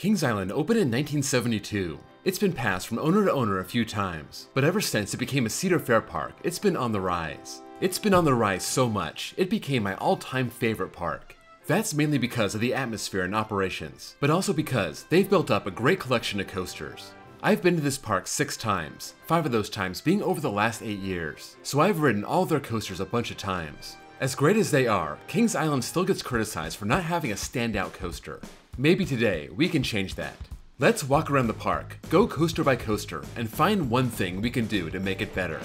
Kings Island opened in 1972. It's been passed from owner to owner a few times, but ever since it became a Cedar Fair park, it's been on the rise. It's been on the rise so much, it became my all-time favorite park. That's mainly because of the atmosphere and operations, but also because they've built up a great collection of coasters. I've been to this park six times, five of those times being over the last eight years, so I've ridden all their coasters a bunch of times. As great as they are, Kings Island still gets criticized for not having a standout coaster. Maybe today we can change that. Let's walk around the park, go coaster by coaster, and find one thing we can do to make it better.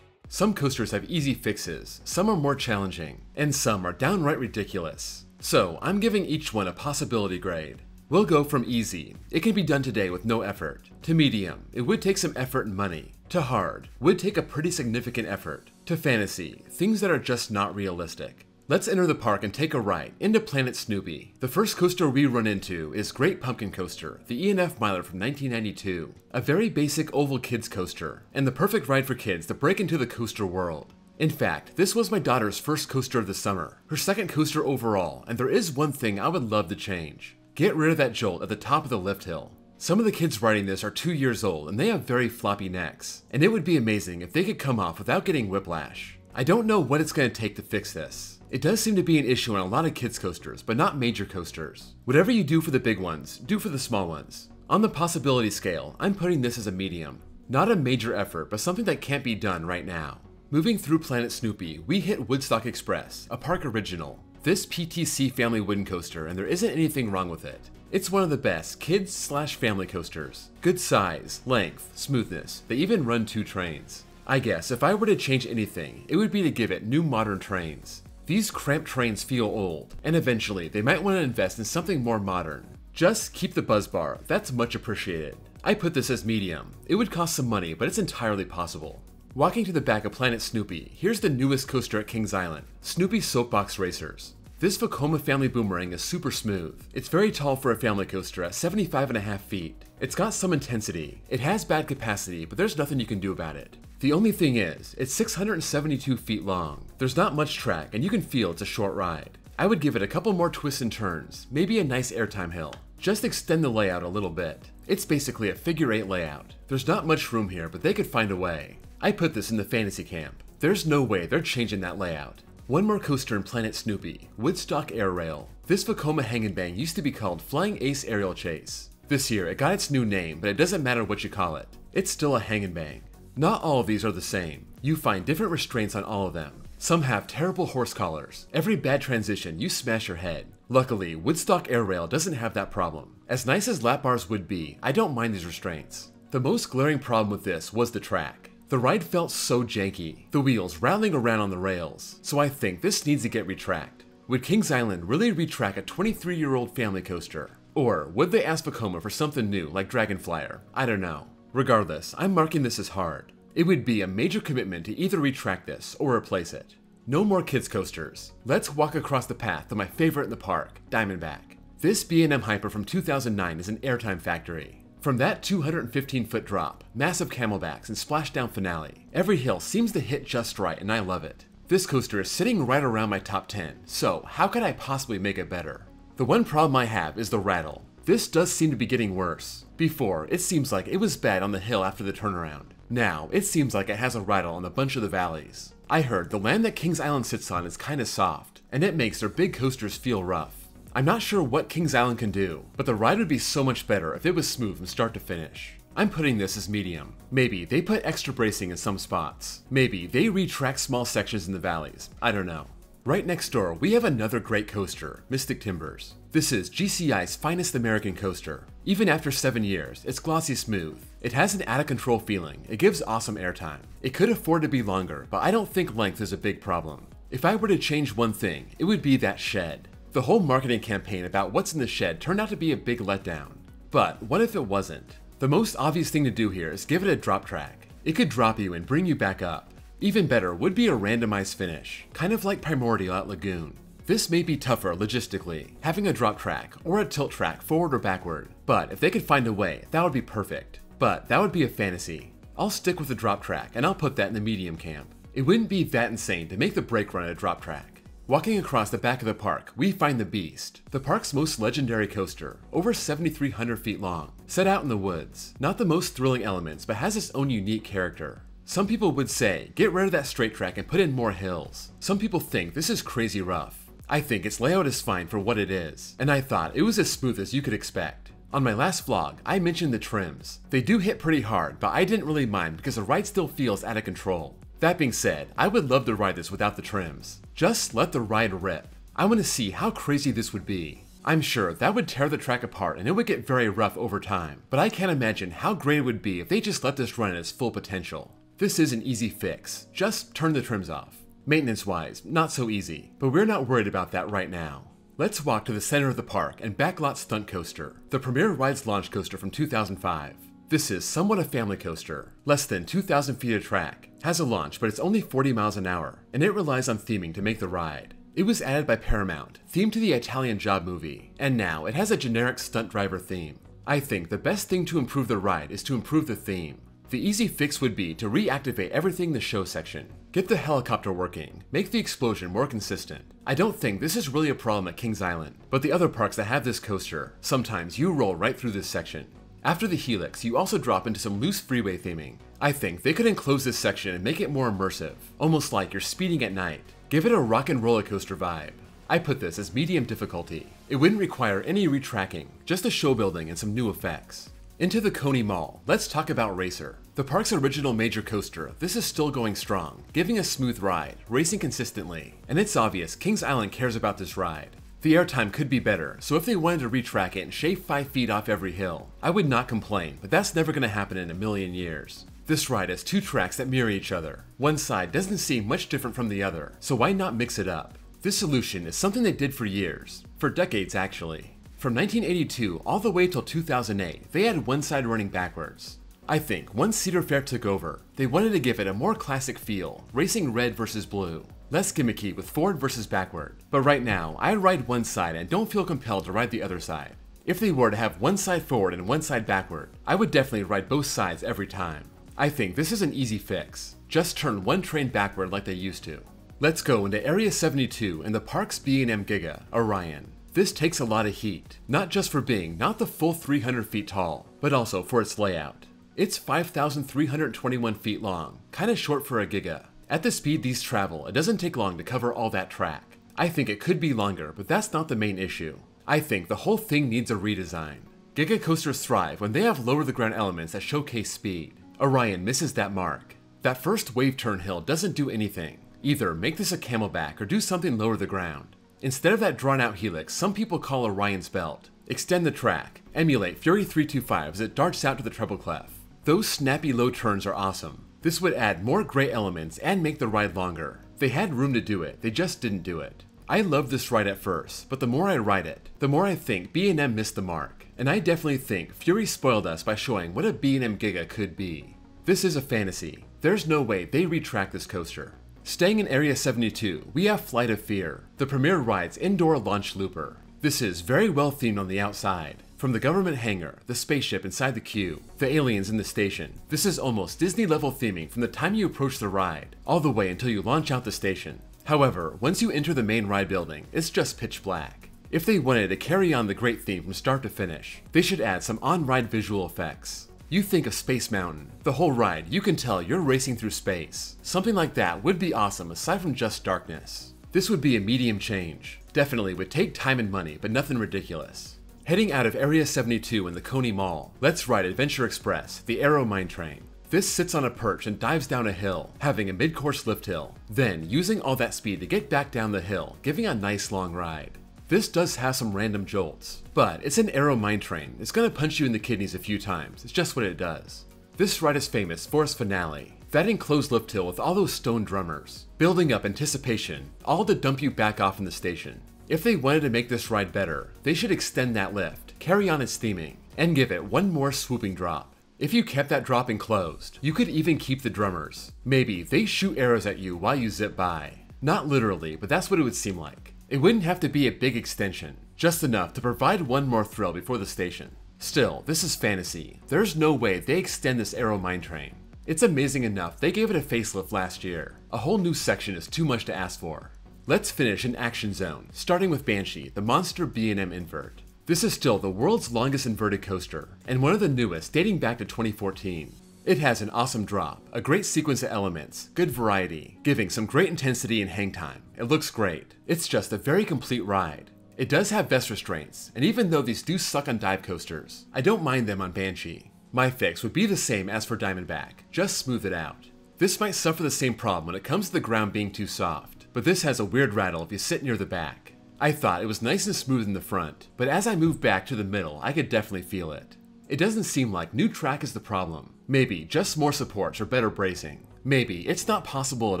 Some coasters have easy fixes, some are more challenging, and some are downright ridiculous. So I'm giving each one a possibility grade. We'll go from easy, it can be done today with no effort, to medium, it would take some effort and money, to hard, would take a pretty significant effort, to fantasy, things that are just not realistic. Let's enter the park and take a ride into Planet Snoopy. The first coaster we run into is Great Pumpkin Coaster, the E&F Miler from 1992. A very basic oval kids coaster, and the perfect ride for kids to break into the coaster world. In fact, this was my daughter's first coaster of the summer, her second coaster overall, and there is one thing I would love to change. Get rid of that jolt at the top of the lift hill. Some of the kids riding this are two years old and they have very floppy necks, and it would be amazing if they could come off without getting whiplash. I don't know what it's going to take to fix this. It does seem to be an issue on a lot of kids coasters, but not major coasters. Whatever you do for the big ones, do for the small ones. On the possibility scale, I'm putting this as a medium. Not a major effort, but something that can't be done right now. Moving through Planet Snoopy, we hit Woodstock Express, a park original. This PTC family wooden coaster, and there isn't anything wrong with it. It's one of the best kids slash family coasters. Good size, length, smoothness, they even run two trains. I guess if I were to change anything, it would be to give it new modern trains. These cramped trains feel old, and eventually they might want to invest in something more modern. Just keep the buzz bar, that's much appreciated. I put this as medium. It would cost some money, but it's entirely possible. Walking to the back of Planet Snoopy, here's the newest coaster at Kings Island, Snoopy Soapbox Racers. This Vekoma family boomerang is super smooth. It's very tall for a family coaster at 75 and a half feet. It's got some intensity. It has bad capacity, but there's nothing you can do about it. The only thing is, it's 672 feet long. There's not much track, and you can feel it's a short ride. I would give it a couple more twists and turns, maybe a nice airtime hill. Just extend the layout a little bit. It's basically a figure eight layout. There's not much room here, but they could find a way. I put this in the fantasy camp. There's no way they're changing that layout. One more coaster in Planet Snoopy, Woodstock Air Rail. This Vekoma hang and bang used to be called Flying Ace Aerial Chase. This year, it got its new name, but it doesn't matter what you call it. It's still a hang and bang. Not all of these are the same. You find different restraints on all of them. Some have terrible horse collars. Every bad transition, you smash your head. Luckily, Woodstock Air Rail doesn't have that problem. As nice as lap bars would be, I don't mind these restraints. The most glaring problem with this was the track. The ride felt so janky, the wheels rattling around on the rails, so I think this needs to get retracked. Would Kings Island really retrack a 23 year old family coaster? Or would they ask Vekoma for something new like Dragonflier? I don't know. Regardless, I'm marking this as hard. It would be a major commitment to either retrack this or replace it. No more kids coasters. Let's walk across the path to my favorite in the park, Diamondback. This B&M Hyper from 2009 is an airtime factory. From that 215 foot drop, massive camelbacks, and splashdown finale, every hill seems to hit just right and I love it. This coaster is sitting right around my top 10, so how could I possibly make it better? The one problem I have is the rattle. This does seem to be getting worse. Before, it seems like it was bad on the hill after the turnaround. Now, it seems like it has a rattle on a bunch of the valleys. I heard the land that Kings Island sits on is kinda soft, and it makes their big coasters feel rough. I'm not sure what Kings Island can do, but the ride would be so much better if it was smooth from start to finish. I'm putting this as medium. Maybe they put extra bracing in some spots. Maybe they retrack small sections in the valleys. I don't know. Right next door, we have another great coaster, Mystic Timbers. This is GCI's finest American coaster. Even after 7 years, it's glossy smooth. It has an out of control feeling, it gives awesome airtime. It could afford to be longer, but I don't think length is a big problem. If I were to change one thing, it would be that shed. The whole marketing campaign about what's in the shed turned out to be a big letdown. But what if it wasn't? The most obvious thing to do here is give it a drop track. It could drop you and bring you back up. Even better would be a randomized finish, kind of like Primordial at Lagoon. This may be tougher logistically, having a drop track or a tilt track forward or backward, but if they could find a way, that would be perfect. But that would be a fantasy. I'll stick with the drop track and I'll put that in the medium camp. It wouldn't be that insane to make the brake run a drop track. Walking across the back of the park, we find the Beast, the park's most legendary coaster, over 7,300 feet long, set out in the woods. Not the most thrilling elements, but has its own unique character. Some people would say, get rid of that straight track and put in more hills. Some people think this is crazy rough. I think its layout is fine for what it is, and I thought it was as smooth as you could expect. On my last vlog, I mentioned the trims. They do hit pretty hard, but I didn't really mind because the ride still feels out of control. That being said, I would love to ride this without the trims. Just let the ride rip. I want to see how crazy this would be. I'm sure that would tear the track apart and it would get very rough over time, but I can't imagine how great it would be if they just let this run at its full potential. This is an easy fix, just turn the trims off. Maintenance wise, not so easy, but we're not worried about that right now. Let's walk to the center of the park and Backlot Stunt Coaster, the premier rides launch coaster from 2005. This is somewhat a family coaster, less than 2,000 feet of track, has a launch but it's only 40 miles an hour, and it relies on theming to make the ride. It was added by Paramount, themed to the Italian Job movie, and now it has a generic stunt driver theme. I think the best thing to improve the ride is to improve the theme. The easy fix would be to reactivate everything in the show section. Get the helicopter working, make the explosion more consistent. I don't think this is really a problem at Kings Island, but the other parks that have this coaster, sometimes you roll right through this section. After the helix, you also drop into some loose freeway theming. I think they could enclose this section and make it more immersive, almost like you're speeding at night. Give it a rock and roller coaster vibe. I put this as medium difficulty. It wouldn't require any retracking, just a show building and some new effects. Into the Coney Mall, let's talk about Racer. The park's original major coaster, this is still going strong, giving a smooth ride, racing consistently, and it's obvious Kings Island cares about this ride. The airtime could be better, so if they wanted to retrack it and shave 5 feet off every hill, I would not complain, but that's never going to happen in a million years. This ride has two tracks that mirror each other. One side doesn't seem much different from the other, so why not mix it up? This solution is something they did for years, for decades actually. From 1982 all the way till 2008, they had one side running backwards. I think once Cedar Fair took over, they wanted to give it a more classic feel, racing red versus blue. Less gimmicky with forward versus backward. But right now, I ride one side and don't feel compelled to ride the other side. If they were to have one side forward and one side backward, I would definitely ride both sides every time. I think this is an easy fix. Just turn one train backward like they used to. Let's go into Area 72 and the park's B&M Giga, Orion. This takes a lot of heat, not just for being not the full 300 feet tall, but also for its layout. It's 5,321 feet long, kinda short for a Giga, at the speed these travel, it doesn't take long to cover all that track. I think it could be longer, but that's not the main issue. I think the whole thing needs a redesign. Giga coasters thrive when they have lower the ground elements that showcase speed. Orion misses that mark. That first wave turn hill doesn't do anything. Either make this a camelback or do something lower the ground. Instead of that drawn out helix some people call Orion's belt, extend the track, emulate Fury 325 as it darts out to the treble clef. Those snappy low turns are awesome, this would add more gray elements and make the ride longer. They had room to do it, they just didn't do it. I loved this ride at first, but the more I ride it, the more I think B&M missed the mark. And I definitely think Fury spoiled us by showing what a B&M Giga could be. This is a fantasy. There's no way they retrack this coaster. Staying in Area 72, we have Flight of Fear, the premier ride's indoor launch looper. This is very well themed on the outside. From the government hangar, the spaceship inside the queue, the aliens in the station, this is almost Disney level theming from the time you approach the ride, all the way until you launch out the station. However, once you enter the main ride building, it's just pitch black. If they wanted to carry on the great theme from start to finish, they should add some on-ride visual effects. You think of Space Mountain. The whole ride, you can tell you're racing through space. Something like that would be awesome aside from just darkness. This would be a medium change. Definitely would take time and money, but nothing ridiculous. Heading out of Area 72 in the Coney Mall, let's ride Adventure Express, the Arrow Mine Train. This sits on a perch and dives down a hill, having a mid-course lift hill, then using all that speed to get back down the hill, giving a nice long ride. This does have some random jolts, but it's an Arrow Mine Train. It's gonna punch you in the kidneys a few times, it's just what it does. This ride is famous for its finale, that enclosed lift hill with all those stone drummers, building up anticipation, all to dump you back off in the station. If they wanted to make this ride better, they should extend that lift, carry on its theming, and give it one more swooping drop. If you kept that drop enclosed, you could even keep the drummers. Maybe they shoot arrows at you while you zip by. Not literally, but that's what it would seem like. It wouldn't have to be a big extension, just enough to provide one more thrill before the station. Still, this is fantasy. There's no way they extend this Arrow mine train. It's amazing enough they gave it a facelift last year. A whole new section is too much to ask for. Let's finish in Action Zone, starting with Banshee, the monster B&M invert. This is still the world's longest inverted coaster, and one of the newest dating back to 2014. It has an awesome drop, a great sequence of elements, good variety, giving some great intensity and hang time. It looks great. It's just a very complete ride. It does have vest restraints, and even though these do suck on dive coasters, I don't mind them on Banshee. My fix would be the same as for Diamondback, just smooth it out. This might suffer the same problem when it comes to the ground being too soft, but this has a weird rattle if you sit near the back. I thought it was nice and smooth in the front, but as I moved back to the middle, I could definitely feel it. It doesn't seem like new track is the problem. Maybe just more supports or better bracing. Maybe it's not possible at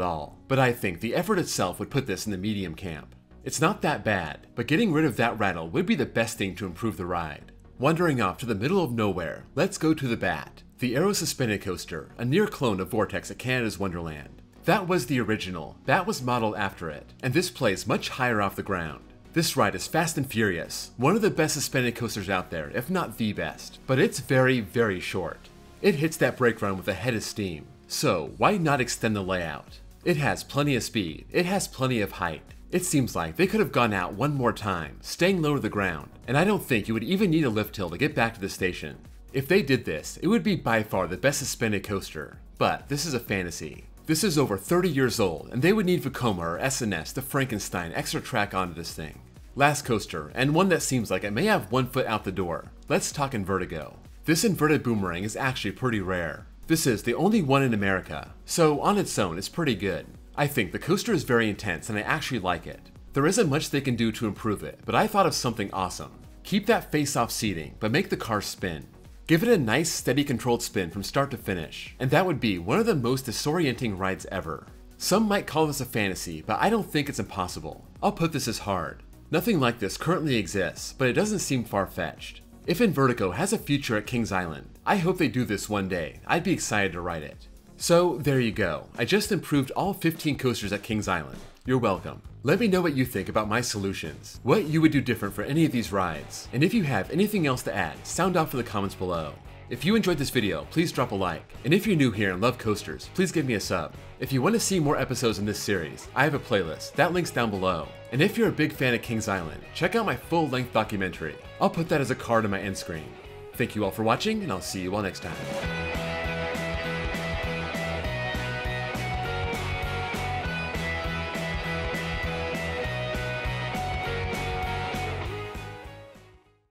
all, but I think the effort itself would put this in the medium camp. It's not that bad, but getting rid of that rattle would be the best thing to improve the ride. Wandering off to the middle of nowhere, let's go to the Bat, the Arrow Suspended Coaster, a near clone of Vortex at Canada's Wonderland. That was the original, that was modeled after it, and this plays much higher off the ground. This ride is fast and furious, one of the best suspended coasters out there, if not the best, but it's very, very short. It hits that brake run with a head of steam, so why not extend the layout? It has plenty of speed, it has plenty of height, it seems like they could have gone out one more time, staying low to the ground, and I don't think you would even need a lift hill to get back to the station. If they did this, it would be by far the best suspended coaster, but this is a fantasy. This is over 30 years old, and they would need Vekoma or S&S to Frankenstein extra track onto this thing. Last coaster, and one that seems like it may have one foot out the door. Let's talk Invertigo. This inverted boomerang is actually pretty rare. This is the only one in America, so on its own it's pretty good. I think the coaster is very intense and I actually like it. There isn't much they can do to improve it, but I thought of something awesome. Keep that face-off seating, but make the car spin. Give it a nice, steady controlled spin from start to finish, and that would be one of the most disorienting rides ever. Some might call this a fantasy, but I don't think it's impossible. I'll put this as hard. Nothing like this currently exists, but it doesn't seem far-fetched. If Invertigo has a future at Kings Island, I hope they do this one day. I'd be excited to ride it. So there you go. I just improved all 15 coasters at Kings Island. You're welcome. Let me know what you think about my solutions, what you would do different for any of these rides, and if you have anything else to add, sound off in the comments below. If you enjoyed this video, please drop a like, and if you're new here and love coasters, please give me a sub. If you want to see more episodes in this series, I have a playlist, that link's down below. And if you're a big fan of Kings Island, check out my full-length documentary. I'll put that as a card on my end screen. Thank you all for watching, and I'll see you all next time.